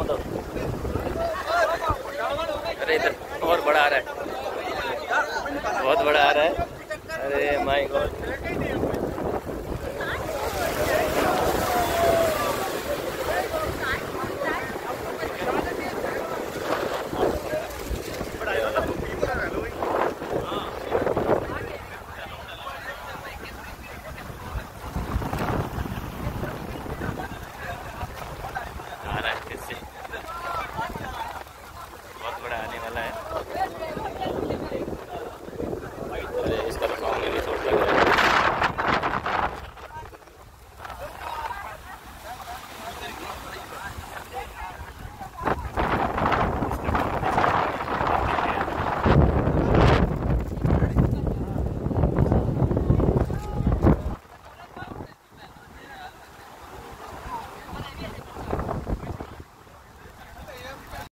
मतलब। अरे इधर बहुत बड़ा आ रहा है। बहुत बड़ा आ रहा है। अरे माई गॉड